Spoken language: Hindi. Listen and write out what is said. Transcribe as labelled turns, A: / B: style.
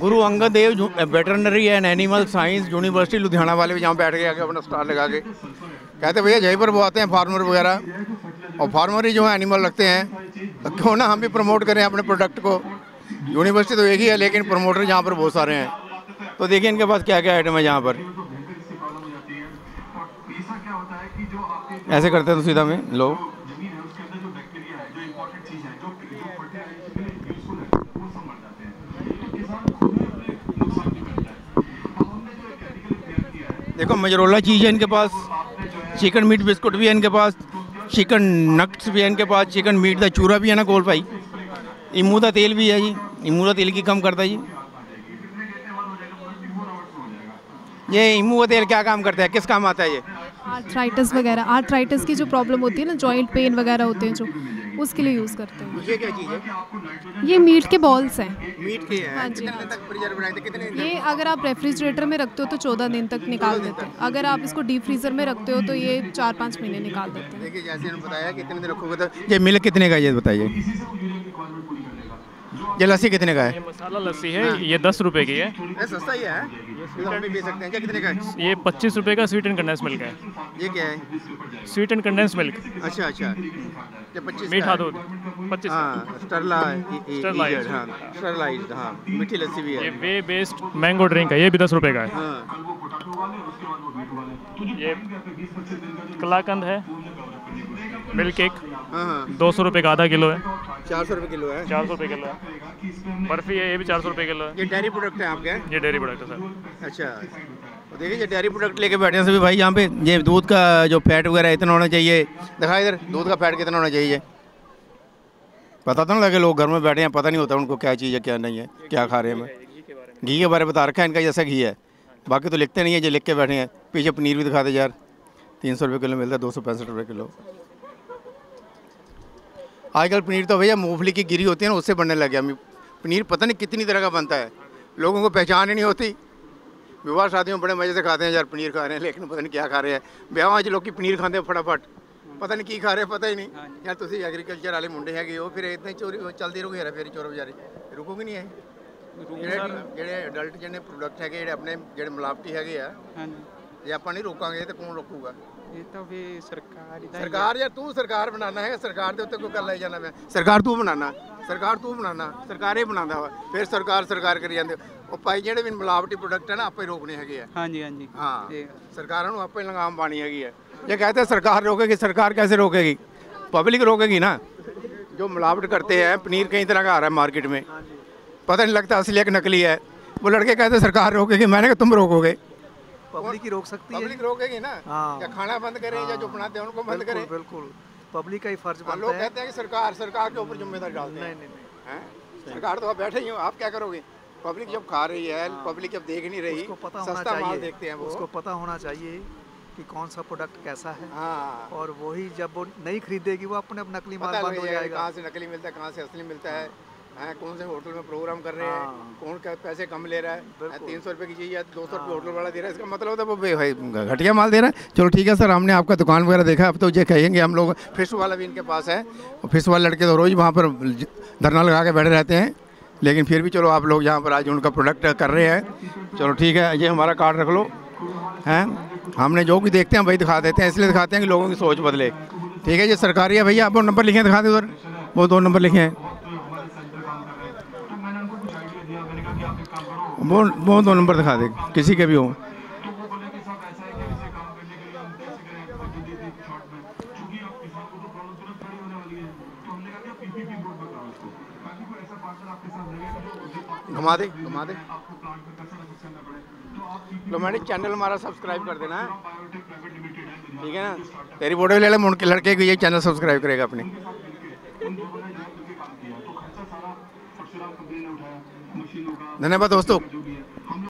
A: Guru Angad Dev veterinary and animal science university Ludhiana वाले भी जहाँ बैठ के आके अपना स्टॉल लगा के। कहते भैया यहीं पर वो आते हैं फार्मर वगैरह और फार्मर ही जो है, एनिमल रखते हैं। तो क्यों ना हम भी प्रमोट करें अपने प्रोडक्ट को। यूनिवर्सिटी तो एक ही है, लेकिन प्रमोटर यहाँ पर बहुत सारे हैं। तो देखिए इनके पास क्या क्या आइटम है यहाँ पर। ऐसे करते हैं तो सीधा में, लो। देखो, मजरोला चीज़ है इनके पास। चिकन मीट बिस्कुट भी है इनके पास। चिकन नट्स भी है इनके पास। चिकन मीट का चूरा भी है ना गोल भाई। इमू का तेल भी है जी। इमू का तेल की कम करता है जी। ये इमू का तेल क्या काम करता है? किस काम आता है ये?
B: आर्थराइटिस वगैरह आर्थराइटिस की जो प्रॉब्लम होती है ना जॉइंट पेन वगैरह होते हैं जो उसके लिए यूज़ करते हैं।
A: ये क्या चीज़ है?
B: ये मीट के बॉल्स हैं।
A: मीट के है?
B: हाँ जी, ये अगर आप रेफ्रिजरेटर में रखते हो तो चौदह दिन तक निकाल देते हैं। अगर आप इसको डीप फ्रीज़र में रखते हो तो ये चार पाँच महीने निकाल देते हैं।
A: देखिए जैसे बताया कितने दिन रखोगे तो ये मिल्क कितने का ये बताइए। ये लस्सी कितने का है?
C: ये मसाला लस्सी है ये दस रुपए की है।
A: ये सस्ता ही है ये तो हम भी बेच सकते हैं। क्या कितने का है?
C: ये पच्चीस रुपए का स्वीट एंड कंडेंस मिल्क है।
A: ये क्या है?
C: स्वीट एंड कंडेंस मिल्क
A: अच्छा अच्छा। ये पच्चीस
C: मीठा दूध। पच्चीस।
A: हाँ स्टरला हाँ हाँ। मीठी लस्सी भी
C: ये
A: है
C: वे बेस्ड मैंगो ड्रिंक है ये भी दस रुपए का है।
A: हाँ।
C: ये कलाकंद है। Milk cake.
A: हाँ हाँ।
C: दो सौ रुपये का आधा किलो है।
A: चार सौ रुपये किलो है।
C: चार सौ रुपये किलो है। बर्फ़ी है ये भी चार सौ रुपये किलो है।
A: ये डेयरी प्रोडक्ट है आपके?
C: ये डेयरी प्रोडक्ट है सर।
A: अच्छा। तो देखिए ये डेयरी प्रोडक्ट लेके बैठे हैं सभी भाई यहाँ पे। ये दूध का जो फैट वगैरह इतना होना चाहिए। दिखा इधर दूध का फैट कितना होना चाहिए? पता तो ना लगे लोग घर में बैठे हैं पता नहीं होता उनको क्या चीज़ है क्या नहीं है क्या खा रहे हैं घी के बारे में बता रखा है इनका जैसा घी है। बाकी तो लिखते नहीं है जो लिख के बैठे हैं। पीछे पनीर भी दिखा दे यार। तीन सौ रुपये किलो मिलता है दो सौ पैंसठ रुपये किलो। आजकल पनीर तो भैया मूंगफली की गिरी होती है ना उससे बनने लग गया पनीर पता नहीं कितनी तरह का बनता है लोगों को पहचान ही नहीं होती विवाह शादियों में बड़े मज़े से खाते हैं यार पनीर खा रहे हैं लेकिन पता नहीं क्या खा रहे हैं ਵਿਆਹਾਂ 'ਚ ਲੋਕੀ ਪਨੀਰ ਖਾਂਦੇ ਆ ਫਟਾਫਟ ਪਤਾ ਨਹੀਂ ਕੀ ਖਾ ਰਹੇ ਪਤਾ ਹੀ ਨਹੀਂ ਯਾਰ ਤੁਸੀਂ ਐਗਰੀਕਲਚਰ ਵਾਲੇ ਮੁੰਡੇ ਹੈਗੇ ਹੋ ਫਿਰ ਇਦਾਂ ਹੀ ਚੋਰੀ ਚੱਲਦੀ ਰਹੂਗੀ ਯਾਰ ਫੇਰ ਚੋਰ ਵਿਚਾਰੇ ਰੁਕੋਗੇ ਨਹੀਂ ਇਹ ਜਿਹੜੇ ਜਿਹੜੇ ਅਡਲਟ ਜਿਹੜੇ ਪ੍ਰੋਡਕਟ ਹੈਗੇ ਜਿਹੜੇ ਆਪਣੇ ਜਿਹੜੇ ਮਿਲਾਵਟੀ ਹੈਗੇ ਆ
D: ਹਾਂਜੀ
A: ਜੇ ਆਪਾਂ ਨਹੀਂ ਰੋਕਾਂਗੇ ਤਾਂ ਕੌਣ ਰੋਕੂਗਾ
D: ਇਹ ਤਾਂ ਵੀ ਸਰਕਾਰ ਹੀ ਦਾ
A: ਸਰਕਾਰ ਯਾਰ ਤੂੰ ਸਰਕਾਰ ਬਣਾਉਣਾ ਹੈ ਸਰਕਾਰ ਦੇ ਉੱਤੇ ਕੋਈ ਗੱਲ ਆਈ ਜਾਣਾ ਮੈਂ ਸਰਕਾਰ ਤੂੰ ਬਣਾਉਣਾ ਸਰਕਾਰ ਤੂੰ ਬਣਾਉਣਾ ਸਰਕਾਰ ਹੀ ਬਣਾਉਂਦਾ ਵਾ ਫਿਰ ਸਰਕਾਰ ਸਰਕਾਰ ਕਰੀ ਜਾਂਦੇ ਉਹ ਭਾਈ ਜਿਹੜੇ ਵੀ ਮਿਲਾਵਟੀ ਪ੍ਰੋਡਕਟ ਹੈ ਨਾ ਆਪੇ ਰੋਕਣੇ ਹੈਗੇ ਆ
D: ਹਾਂਜੀ ਹਾਂਜੀ
A: हाँ
D: ਇਹ
A: सरकारों को आपे लगाम पानी हैगी है ये कहते हैं सरकार रोकेगी सरकार कैसे रोकेगी पब्लिक रोकेगी ना जो मिलावट करते हैं पनीर कई तरह का आ रहा है मार्केट में पता नहीं लगता असली है कि नकली है वो लड़के कहते हैं सरकार रोकेगी मैंने कहा तुम रोकोगे
E: पब्लिक ही रोक सकती है।
A: पब्लिक रोकेगी ना?
E: हाँ।
A: या खाना बंद करे या जो बनाते हैं उनको बंद करे।
E: बिल्कुल। पब्लिक का ही फ़र्ज़
A: हाँ,
E: बनता है।
A: लोग कहते हैं कि सरकार सरकार के ऊपर जिम्मेदार डालते हैं।
E: नहीं नहीं
A: सरकार तो आप बैठे ही हो आप क्या करोगे? पब्लिक जब खा रही है पब्लिक जब देख नहीं रही
E: उसको पता होना चाहिए।
A: देखते हैं वो।
E: उसको पता होना चाहिए कि कौन सा प्रोडक्ट कैसा है।
A: हाँ।
E: और वही जब वो नहीं खरीदेगी वो अपने आप नकली माल बंद हो
A: जाएगा। कहाँ से नकली मिलता है कहाँ से असली मिलता है। हैं कौन से होटल में प्रोग्राम कर रहे हैं
E: हाँ।
A: कौन का पैसे कम ले रहा है तीन सौ रुपये की चीज़ या दो सौ रुपये होटल वाला दे रहा है इसका मतलब है वो भाई घटिया माल दे रहा है। चलो ठीक है सर हमने आपका दुकान वगैरह देखा अब तो ये कहेंगे हम लोग फ़िश वाला भी इनके पास है। फ़िश वाले लड़के तो रोज़ वहाँ पर धरना लगा के बैठे रहते हैं। लेकिन फिर भी चलो आप लोग यहाँ पर आज उनका प्रोडक्ट कर रहे हैं। चलो ठीक है ये हमारा कार्ड रख लो। हैं? हमने जो भी देखते हैं वही दिखा देते हैं इसलिए दिखाते हैं कि लोगों की सोच बदले। ठीक है ये सरकारी है भैया आप वो नंबर लिखे दिखा दे उधर। वो दो नंबर लिखे हैं। वो वो दो नंबर दिखा दे किसी के भी हो। घुमा दे घुमा दे। लो मैंने चैनल हमारा सब्सक्राइब कर देना। है ठीक है ना? तेरी फ़ोटो ले ले मुड़ के लड़के को ये चैनल सब्सक्राइब करेगा अपने। धन्यवाद दोस्तों